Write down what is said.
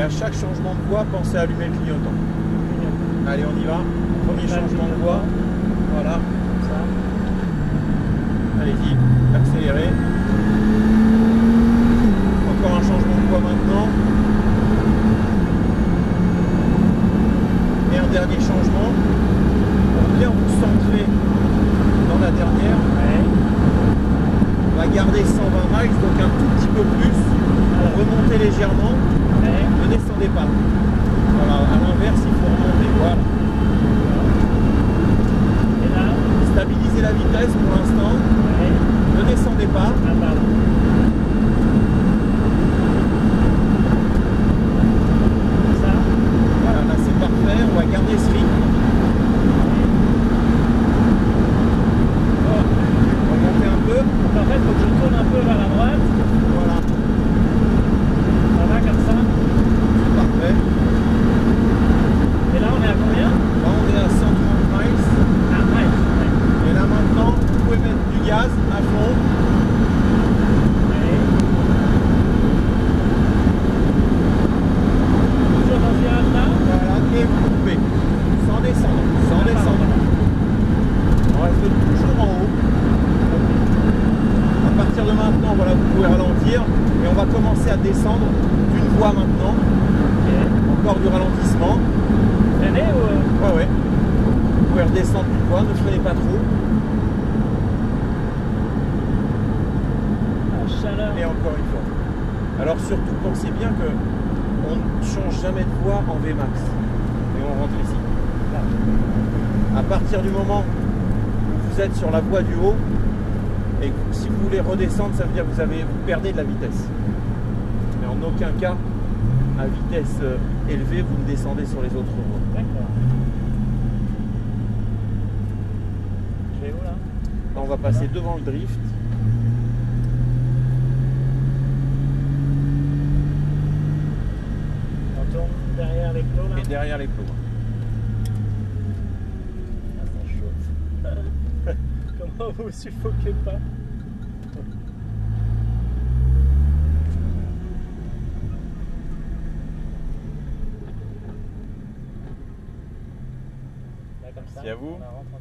Et à chaque changement de voie, pensez à allumer le clignotant. Allez, on y va. Premier changement de voie. Voilà. Allez-y, accélérez. Encore un changement de voie maintenant. Et un dernier changement. Pour bien vous centrer dans la dernière, on va garder 120 miles, donc un tout petit peu plus. Alors. Remontez légèrement, Ouais. ne descendez pas. Voilà, à l'inverse, il faut remonter. Voilà. Et là. Stabilisez la vitesse pour l'instant. Ouais. Ne descendez pas. Ah, pardon. Ça. Voilà, là c'est parfait. On va garder ce rythme. Remontez un peu. Donc en fait, il faut que je tourne un peu vers la droite. Voilà, Ça va comme ça. c'est parfait. Et là, on est à combien Là on est à 130 miles. Ah, ouais. ouais. Et là maintenant, vous pouvez mettre du gaz à fond. Toujours dans ce virage-là. Voilà, et vous coupez. Sans descendre. Sans descendre. On reste toujours en haut. À partir de maintenant, voilà, vous pouvez ralentir. Et on va commencer à descendre d'une voie maintenant. Encore du ralentissement. Freiner ou. euh, Ouais, ouais. Vous pouvez redescendre d'une voie, ne freinez pas trop. La encore une fois. Alors surtout, pensez bien que on ne change jamais de voie en Vmax. Et on rentre ici. Là. À partir du moment où vous êtes sur la voie du haut, et que si vous voulez redescendre, ça veut dire que vous, avez, vous perdez de la vitesse. Mais en aucun cas, à vitesse euh, élevée, vous ne descendez sur les autres voies. D'accord. Je vais où là Là, on va passer devant le drift. On tourne derrière les clos là et derrière les plots. Ah, ça chauffe. Comment vous suffoquez pas Là, comme ça, à vous. on la rentre un